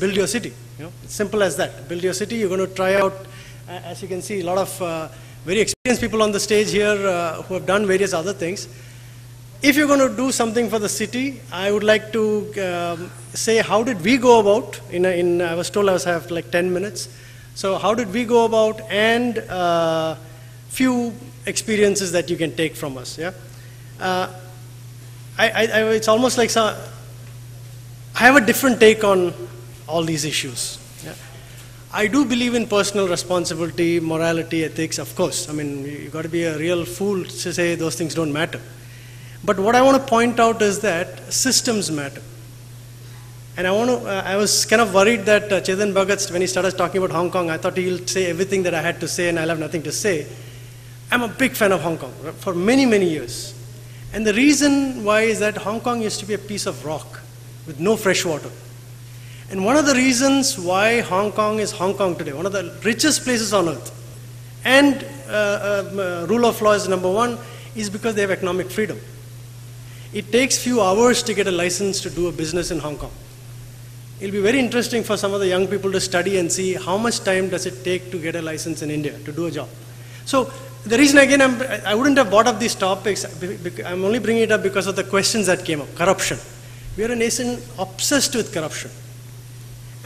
build your city. You know, it's simple as that. Build your city. You're going to try out, uh, as you can see, a lot of uh, very experienced people on the stage here uh, who have done various other things. If you're going to do something for the city, I would like to um, say how did we go about? In, a, in I was told I was have like 10 minutes. So how did we go about and uh, few experiences that you can take from us. Yeah, uh, I, I, I, it's almost like some, I have a different take on all these issues. Yeah? I do believe in personal responsibility, morality, ethics. Of course, I mean you've got to be a real fool to say those things don't matter. But what I want to point out is that systems matter. And I want to, uh, I was kind of worried that uh, Chetan Bhagat, when he started talking about Hong Kong, I thought he'll say everything that I had to say and I'll have nothing to say. I'm a big fan of Hong Kong for many, many years. And the reason why is that Hong Kong used to be a piece of rock with no fresh water. And one of the reasons why Hong Kong is Hong Kong today, one of the richest places on earth, and uh, um, uh, rule of law is number one, is because they have economic freedom. It takes few hours to get a license to do a business in Hong Kong. It'll be very interesting for some of the young people to study and see how much time does it take to get a license in India to do a job. So the reason again I'm, I wouldn't have brought up these topics, I'm only bringing it up because of the questions that came up. Corruption. We are a nation obsessed with corruption.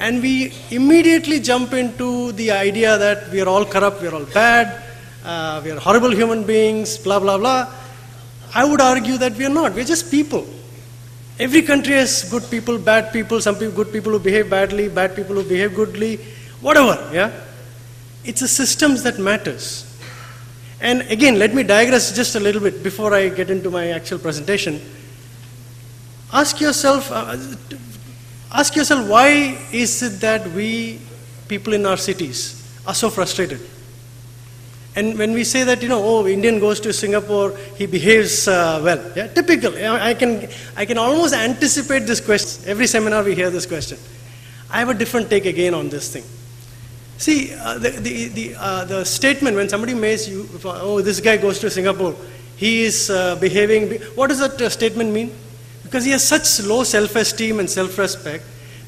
And we immediately jump into the idea that we are all corrupt, we are all bad, uh, we are horrible human beings, blah, blah, blah. I would argue that we are not. We're just people. Every country has good people, bad people, some people, good people who behave badly, bad people who behave goodly, whatever, yeah? It's the systems that matters. And again, let me digress just a little bit before I get into my actual presentation. Ask yourself, uh, ask yourself, why is it that we, people in our cities, are so frustrated? And when we say that, you know, oh, Indian goes to Singapore, he behaves uh, well. Yeah, typical. I can, I can almost anticipate this question. Every seminar we hear this question. I have a different take again on this thing. See, uh, the, the, the, uh, the, statement when somebody makes you, oh, this guy goes to Singapore, he is uh, behaving, what does that uh, statement mean? Because he has such low self-esteem and self-respect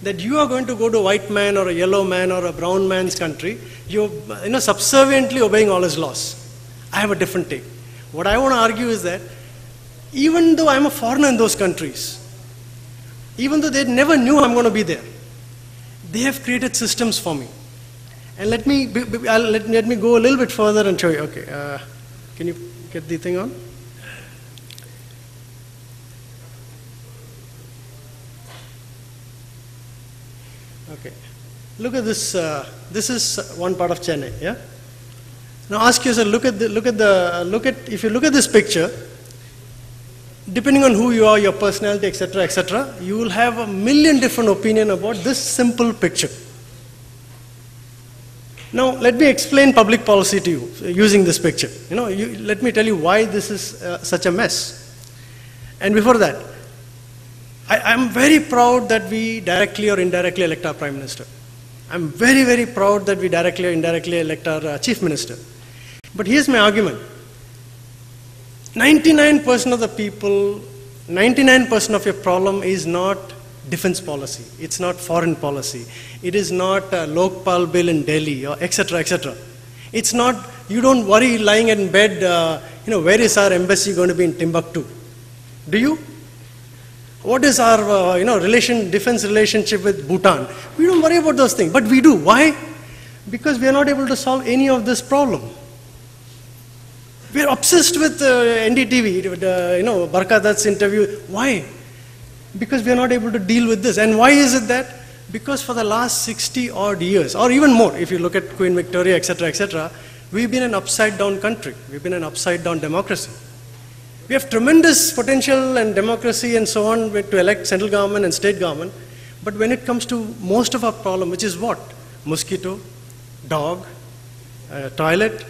that you are going to go to a white man or a yellow man or a brown man's country, you're you know, subserviently obeying all his laws. I have a different take. What I want to argue is that even though I'm a foreigner in those countries, even though they never knew I'm going to be there, they have created systems for me. And let me, let, let me go a little bit further and show you. Okay, uh, can you get the thing on? Okay. Look at this. Uh, this is one part of Chennai. Yeah. Now ask yourself. Look at the. Look at the. Uh, look at. If you look at this picture, depending on who you are, your personality, etc., etc., you will have a million different opinion about this simple picture. Now, let me explain public policy to you using this picture. You know, you, let me tell you why this is uh, such a mess. And before that, I, am very proud that we directly or indirectly elect our Prime Minister. I'm very, very proud that we directly or indirectly elect our uh, Chief Minister. But here's my argument 99% of the people, 99% of your problem is not defense policy, it's not foreign policy, it is not a Lokpal bill in Delhi, or etc., etc. It's not, you don't worry lying in bed, uh, you know, where is our embassy going to be in Timbuktu? Do you? What is our, uh, you know, relation, defense relationship with Bhutan? We don't worry about those things, but we do. Why? Because we are not able to solve any of this problem. We are obsessed with uh, NDTV, uh, you know, Barkha interview. Why? Because we are not able to deal with this. And why is it that? Because for the last 60 odd years, or even more, if you look at Queen Victoria, etc., etc., we've been an upside down country. We've been an upside down democracy. We have tremendous potential and democracy and so on to elect central government and state government. But when it comes to most of our problem, which is what? Mosquito, dog, uh, toilet,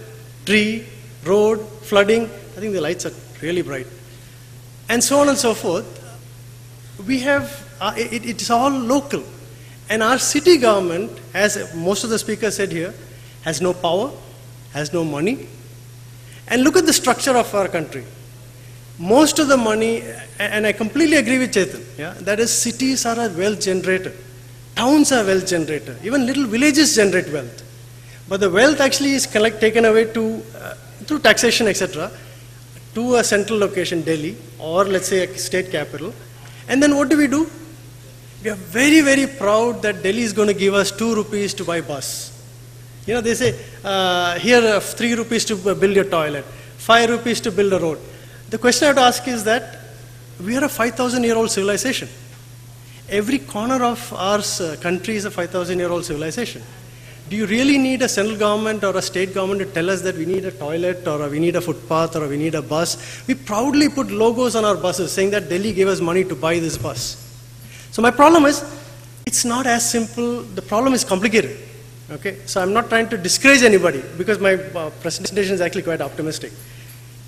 tree, road, flooding, I think the lights are really bright. And so on and so forth. We have, uh, it, it's all local. And our city government, as most of the speakers said here, has no power, has no money. And look at the structure of our country most of the money, and I completely agree with Chetan, yeah, that is cities are a wealth generator. Towns are wealth generator. Even little villages generate wealth. But the wealth actually is collect, taken away to, uh, through taxation, etc., to a central location, Delhi, or let's say a state capital. And then what do we do? We are very, very proud that Delhi is going to give us two rupees to buy bus. You know, they say, uh, here, uh, three rupees to build your toilet, five rupees to build a road. The question I have to ask is that we are a 5,000 year old civilization. Every corner of our uh, country is a 5,000 year old civilization. Do you really need a central government or a state government to tell us that we need a toilet or we need a footpath or we need a bus? We proudly put logos on our buses saying that Delhi gave us money to buy this bus. So my problem is, it's not as simple. The problem is complicated. Okay, so I'm not trying to discourage anybody because my uh, presentation is actually quite optimistic.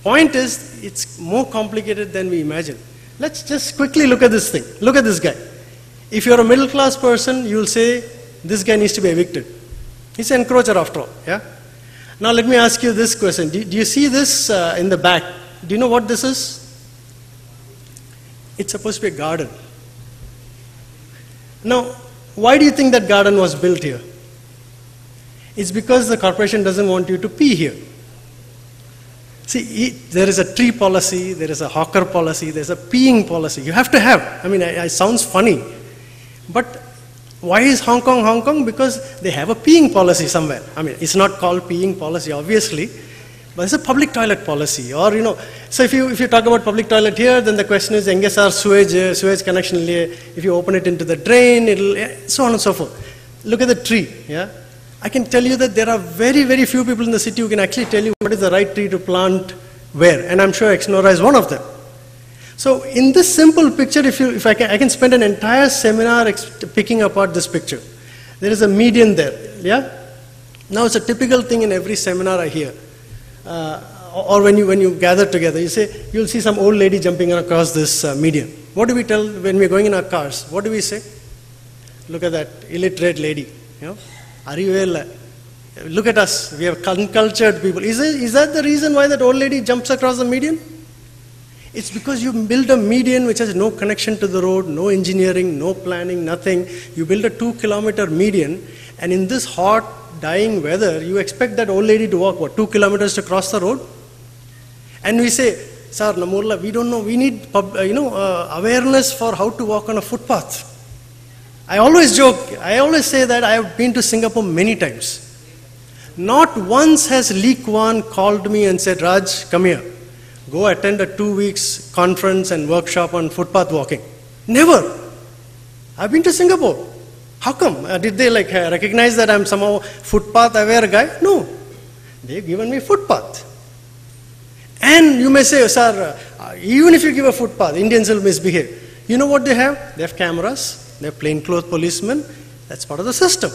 Point is, it's more complicated than we imagine. Let's just quickly look at this thing. Look at this guy. If you're a middle class person, you'll say, this guy needs to be evicted. He's an encroacher after all, yeah? Now let me ask you this question. Do, do you see this uh, in the back? Do you know what this is? It's supposed to be a garden. Now, why do you think that garden was built here? It's because the corporation doesn't want you to pee here. See, there is a tree policy, there is a hawker policy, there's a peeing policy. You have to have. I mean, it sounds funny. But why is Hong Kong Hong Kong? Because they have a peeing policy somewhere. I mean, it's not called peeing policy, obviously, but it's a public toilet policy. Or, you know, so if you, if you talk about public toilet here, then the question is, NGSR sewage, uh, sewage connection, if you open it into the drain, it'll, eh, so on and so forth. Look at the tree, yeah? I can tell you that there are very, very few people in the city who can actually tell you what is the right tree to plant where, and I'm sure Exnora is one of them. So in this simple picture, if, you, if I, can, I can spend an entire seminar picking apart this picture. There is a median there, yeah? Now it's a typical thing in every seminar I hear. Uh, or when you, when you gather together, you say, you'll see some old lady jumping across this uh, median. What do we tell when we're going in our cars? What do we say? Look at that illiterate lady, you know? Arivela. Look at us, we have uncultured people. Is, it, is that the reason why that old lady jumps across the median? It's because you build a median which has no connection to the road, no engineering, no planning, nothing. You build a two kilometer median, and in this hot, dying weather, you expect that old lady to walk, what, two kilometers to cross the road? And we say, Sir, Namurla, we don't know, we need you know, uh, awareness for how to walk on a footpath. I always joke, I always say that I have been to Singapore many times. Not once has Lee Kuan called me and said, Raj, come here go attend a two weeks conference and workshop on footpath walking. Never. I've been to Singapore. How come? Uh, did they like recognize that I'm somehow footpath aware guy? No. They've given me footpath. And you may say, sir, uh, even if you give a footpath, Indians will misbehave. You know what they have? They have cameras, they have plainclothes policemen. That's part of the system.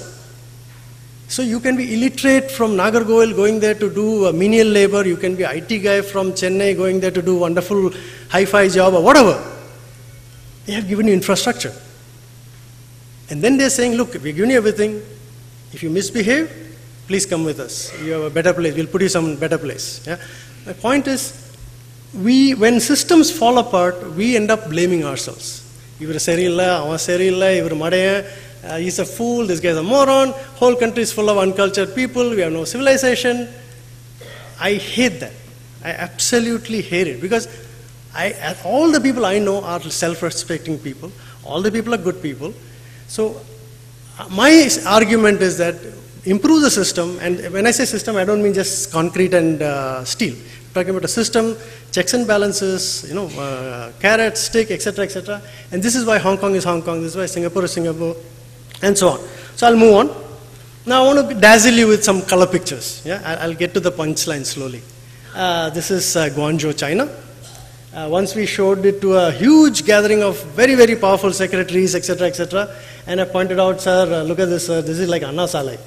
So you can be illiterate from Nagercoil going there to do uh, menial labor. You can be IT guy from Chennai going there to do wonderful hi-fi job or whatever. They have given you infrastructure. And then they're saying, look, we're giving you everything. If you misbehave, please come with us. You have a better place. We'll put you some better place. Yeah? My point is, we, when systems fall apart, we end up blaming ourselves. ಇವರು ಸರಿಯಿಲ್ಲ ಅವ ಸರಿಯಿಲ್ಲ ಇವರು ಮಡೆಯ is a fool this guys a moron whole country is full of uncultured people we have no civilization I hate that I absolutely hate it because I all the people I know are self respecting people all the people are good people so my argument is that improve the system, and when I say system, I don't mean just concrete and uh, steel. Talking about a system, checks and balances, you know, uh, carrot, stick, etc., etc. And this is why Hong Kong is Hong Kong. This is why Singapore is Singapore and so on. So I'll move on. Now I want to dazzle you with some color pictures. Yeah, I'll get to the punchline slowly. Uh, this is uh, Guangzhou, China. Uh, once we showed it to a huge gathering of very, very powerful secretaries, etc., etc., and I pointed out, sir, uh, look at this, uh, this is like Anna Salai.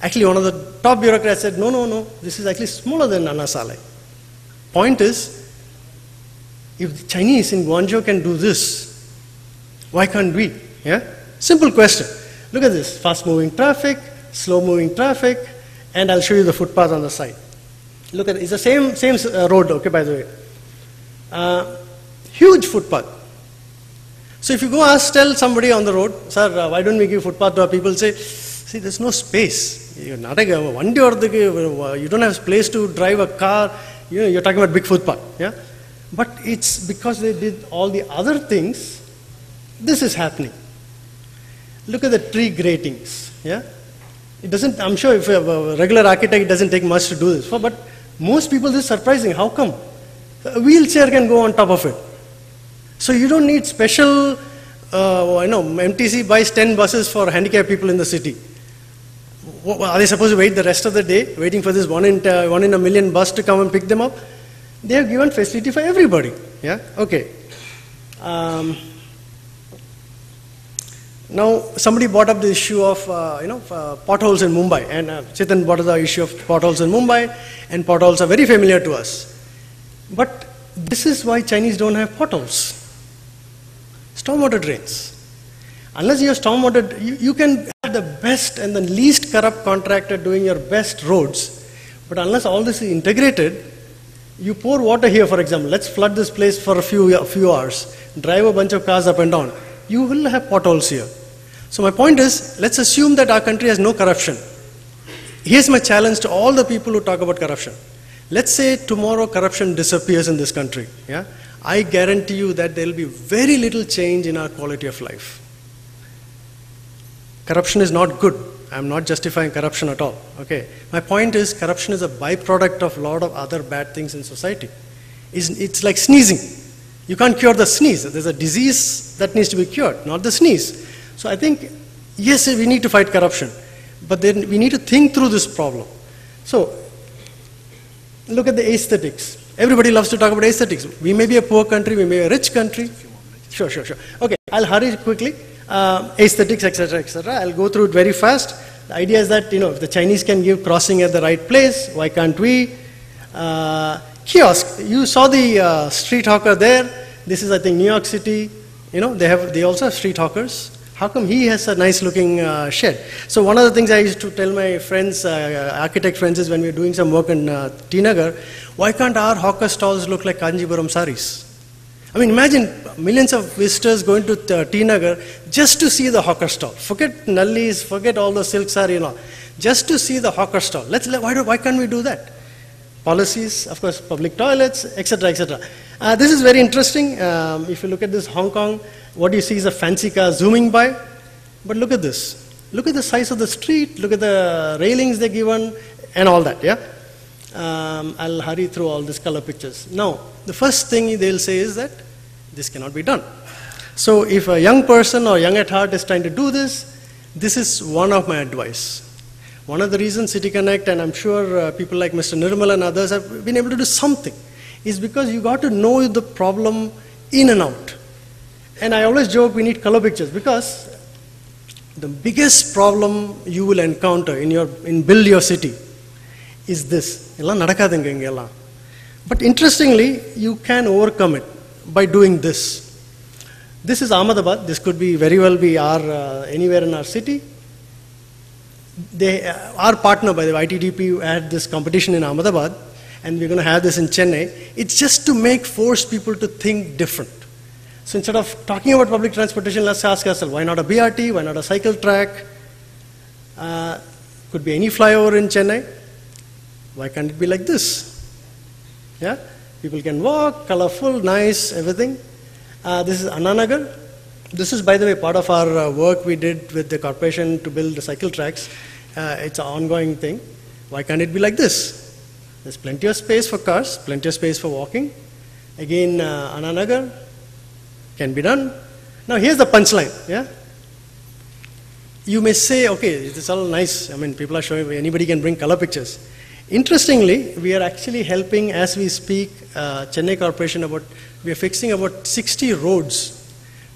Actually, one of the top bureaucrats said, no, no, no, this is actually smaller than Anna Salai. Point is, if the Chinese in Guangzhou can do this, why can't we? Yeah? Simple question. Look at this, fast moving traffic, slow moving traffic, and I'll show you the footpath on the side. Look at it, it's the same, same uh, road, okay, by the way. Uh, huge footpath. So if you go ask, tell somebody on the road, sir, uh, why don't we give footpath to our people? Say, see, there's no space. You're not a one day or the, you don't have place to drive a car. You know, you're talking about big footpath, yeah. But it's because they did all the other things. This is happening. Look at the tree gratings, yeah. It doesn't. I'm sure if a regular architect, it doesn't take much to do this. But most people, this is surprising. How come? A wheelchair can go on top of it. So you don't need special, uh, you know, MTC buys 10 buses for handicapped people in the city. Are they supposed to wait the rest of the day, waiting for this one in, uh, one in a million bus to come and pick them up? They have given facility for everybody. Yeah, okay. Um, now, somebody brought up the issue of, uh, you know, uh, potholes in Mumbai, and uh, Chetan brought up the issue of potholes in Mumbai, and potholes are very familiar to us. But this is why Chinese don't have potholes. Stormwater drains. Unless you have stormwater, you, you can the best and the least corrupt contractor doing your best roads, but unless all this is integrated, you pour water here, for example. Let's flood this place for a few, a few hours, drive a bunch of cars up and down. You will have potholes here. So, my point is let's assume that our country has no corruption. Here's my challenge to all the people who talk about corruption. Let's say tomorrow corruption disappears in this country. Yeah? I guarantee you that there will be very little change in our quality of life. Corruption is not good. I'm not justifying corruption at all. Okay. My point is corruption is a byproduct of a lot of other bad things in society. It's, it's like sneezing. You can't cure the sneeze. There's a disease that needs to be cured, not the sneeze. So I think, yes, we need to fight corruption, but then we need to think through this problem. So look at the aesthetics. Everybody loves to talk about aesthetics. We may be a poor country, we may be a rich country. Sure, sure, sure. Okay, I'll hurry quickly. Uh, aesthetics, etc., etc. I'll go through it very fast. The idea is that you know if the Chinese can give crossing at the right place, why can't we? Uh, kiosk. You saw the uh, street hawker there. This is, I think, New York City. You know, they have they also have street hawkers. How come he has a nice looking uh, shed? So one of the things I used to tell my friends, uh, architect friends, is when we were doing some work in uh, T Nagar, why can't our hawker stalls look like Kanjipuram saris? I mean, imagine millions of visitors going to uh, T Nagar just to see the hawker stall. Forget nallis, forget all the silk sari and all. Just to see the hawker stall. Let's, let- why, do, why can't we do that? Policies, of course, public toilets, etc., etc. Uh, this is very interesting. Um, if you look at this Hong Kong, what you see is a fancy car zooming by. But look at this. Look at the size of the street, look at the railings they're given, and all that, yeah? Um, I'll hurry through all these color pictures. Now, the first thing they'll say is that this cannot be done. So, if a young person or young at heart is trying to do this, this is one of my advice. One of the reasons City Connect, and I'm sure uh, people like Mr. Nirmal and others have been able to do something, is because you got to know the problem in and out. And I always joke we need color pictures because the biggest problem you will encounter in your in build your city is this எல்லாம் நடக்காதுங்க இங்க எல்லாம் but interestingly you can overcome it by doing this this is ahmedabad this could be very well be our uh, anywhere in our city they uh, our partner by the way, ITDP had this competition in ahmedabad and we're going to have this in chennai it's just to make force people to think different so instead of talking about public transportation, let's ask ourselves why not a BRT, why not a cycle track? Uh, could be any flyover in Chennai. Why can't it be like this? Yeah? People can walk, colorful, nice, everything. Uh, this is Anna Nagar. This is, by the way, part of our uh, work we did with the corporation to build the cycle tracks. Uh, it's an ongoing thing. Why can't it be like this? There's plenty of space for cars, plenty of space for walking. Again, uh, Anna Nagar, can be done. Now here's the punchline, yeah? You may say, okay, it's all nice. I mean, people are showing, anybody can bring color pictures. Interestingly, we are actually helping, as we speak, uh, Chennai Corporation about, we are fixing about 60 roads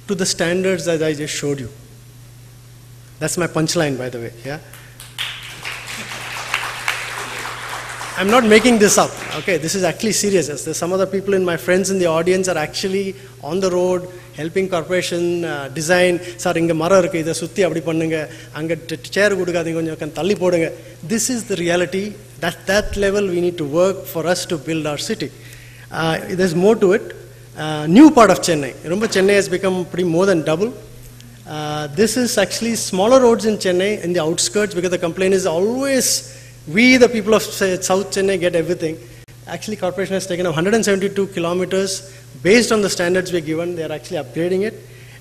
to the standards that I just showed you. That's my punchline, by the way, yeah? I'm not making this up. Okay, this is actually serious. Yes, There's some other people in my friends in the audience are actually on the road helping corporation uh, design. Sir இங்கே மரம் இருக்குது இதை சுற்றி அப்படி பண்ணுங்க அங்கே சேர் கொடுக்காதீங்க கொஞ்சம் உட்காந்து தள்ளி போடுங்க this is the reality that that level we need to work for us to build our city there's more to it. uh, new part of Chennai. Remember, Chennai has become pretty more than double. Uh, this is actually smaller roads in Chennai in the outskirts because the complaint is always we, the people of South Chennai, get everything. Actually, corporation has taken 172 kilometers based on the standards we're given. They are actually upgrading it,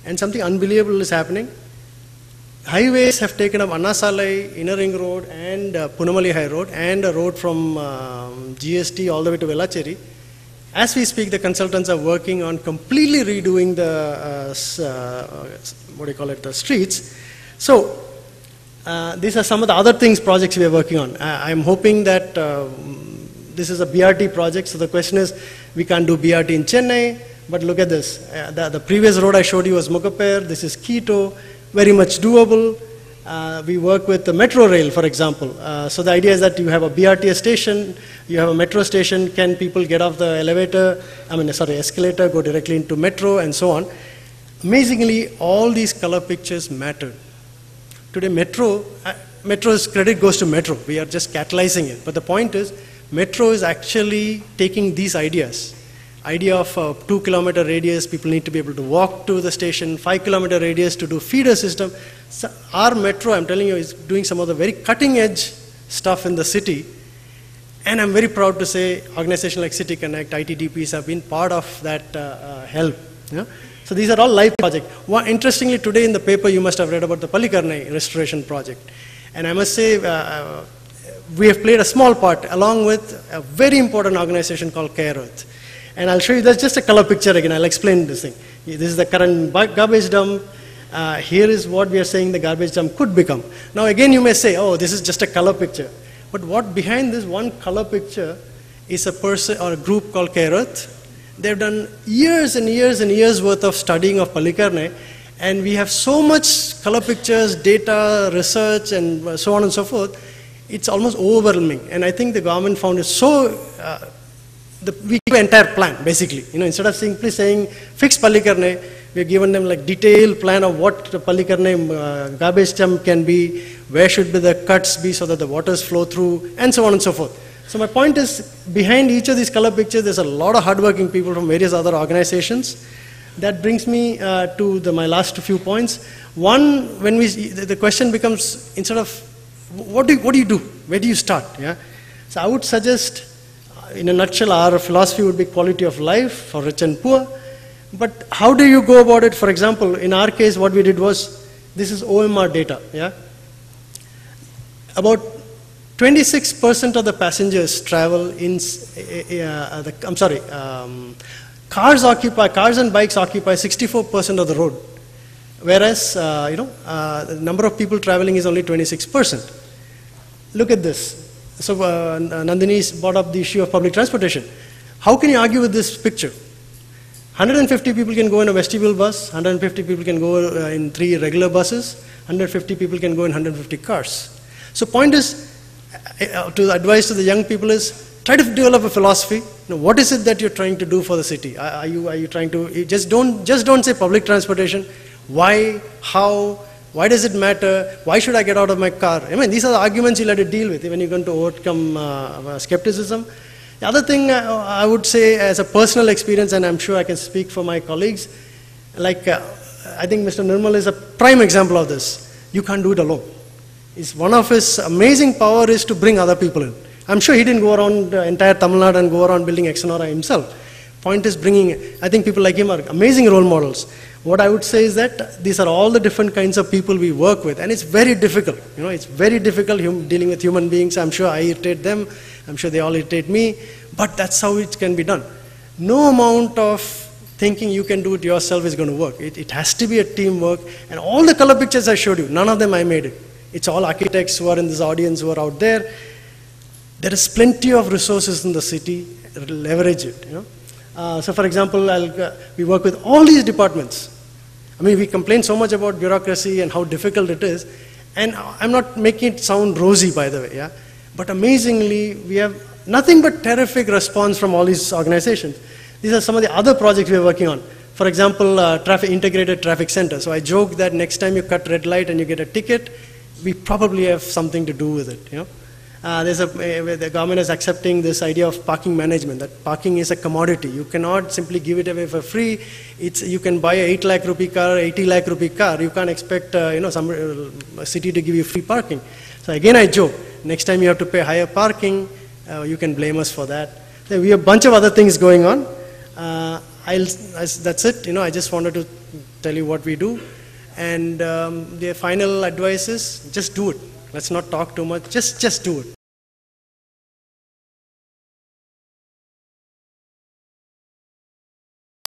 and something unbelievable is happening. Highways have taken up Anna Salai, Inner Ring Road, and uh, Poonamallee High Road, and a road from um, GST all the way to Velachery. As we speak, the consultants are working on completely redoing the, uh, uh, what do you call it, the streets. So, uh, these are some of the other things, projects we are working on. I, I'm hoping that uh, this is a BRT project, so the question is, we can't do BRT in Chennai, but look at this. Uh, the, the previous road I showed you was Mogappair, this is Quito, very much doable. Uh, we work with the metro rail, for example. Uh, so the idea is that you have a BRT station, you have a metro station, can people get off the elevator, I mean, sorry, escalator, go directly into metro, and so on. Amazingly, all these color pictures matter. Today, Metro, uh, Metro's credit goes to Metro. We are just catalyzing it. But the point is, Metro is actually taking these ideas. Idea of a two kilometer radius, people need to be able to walk to the station, five kilometer radius to do feeder system. So our Metro, I'm telling you, is doing some of the very cutting edge stuff in the city. And I'm very proud to say organizations like City Connect, ITDPs have been part of that uh, uh, help. So these are all live projects. Interestingly, today in the paper you must have read about the Pallikaranai restoration project. And I must say, uh, uh, we have played a small part along with a very important organization called Care Earth. And I'll show you, that's just a color picture again, I'll explain this thing. This is the current garbage dump. Uh, here is what we are saying the garbage dump could become. Now again you may say, oh, this is just a color picture. But what behind this one color picture is a person or a group called Care Earth. They've done years and years and years worth of studying of Pallikaranai, and we have so much color pictures, data, research, and uh, so on and so forth. It's almost overwhelming, and I think the government found it so. Uh, the, we give entire plan basically. You know, instead of simply saying fix Pallikaranai, we have given them like detailed plan of what the Pallikaranai uh, garbage dump can be, where should be the cuts be so that the waters flow through, and so on and so forth. So my point is, behind each of these color pictures, there's a lot of hardworking people from various other organizations. That brings me uh, to the, my last few points. One, when we the the question becomes instead of what do you, what do you do? Where do you start? Yeah. So I would suggest, uh, in a nutshell, our philosophy would be quality of life for rich and poor. But how do you go about it? For example, in our case, what we did was this is OMR data. Yeah. About 26% of the passengers travel in, uh, uh, the, I'm sorry, um, cars occupy, cars and bikes occupy 64% of the road. Whereas, uh, you know, uh, the number of people traveling is only 26%. Look at this. So, uh, Nandini brought up the issue of public transportation. How can you argue with this picture? 150 people can go in a vestibule bus, 150 people can go uh, in three regular buses, 150 people can go in 150 cars. So, point is, uh, to the advice to the young people is try to develop a philosophy. You know, what is it that you're trying to do for the city? Are, you are you trying to just don't just don't say public transportation. Why? How? Why does it matter? Why should I get out of my car? I mean, these are the arguments you'll have to deal with when you're going to overcome uh, skepticism. The other thing uh, I would say, as a personal experience, and I'm sure I can speak for my colleagues, like uh, I think Mr. Nirmal is a prime example of this. You can't do it alone. Is one of his amazing power is to bring other people in. I'm sure he didn't go around the entire Tamil Nadu and go around building Exnora himself. Point is bringing, I think people like him are amazing role models. What I would say is that these are all the different kinds of people we work with, and it's very difficult. You know, it's very difficult dealing with human beings. I'm sure I irritate them. I'm sure they all irritate me, but that's how it can be done. No amount of thinking you can do it yourself is going to work. It, it has to be a teamwork, and all the color pictures I showed you, none of them I made it. It's all architects who are in this audience who are out there. There is plenty of resources in the city. Leverage it. You know. Uh, so, for example, uh, we work with all these departments. I mean, we complain so much about bureaucracy and how difficult it is, and I'm not making it sound rosy, by the way. Yeah, but amazingly, we have nothing but terrific response from all these organizations. These are some of the other projects we are working on. For example, uh, traffic integrated traffic center. So I joke that next time you cut red light and you get a ticket, we probably have something to do with it. You know, uh, there's a, uh, the government is accepting this idea of parking management, that parking is a commodity. You cannot simply give it away for free. It's, you can buy a 8 lakh rupee car, 80 lakh rupee car. You can't expect, uh, you know, some uh, city to give you free parking. So again, I joke, next time you have to pay higher parking, uh, you can blame us for that. So we have a bunch of other things going on. Uh, I'll, that's it. You know, I just wanted to tell you what we do. And um, the final advice is just do it. Let's not talk too much. Just, just do it.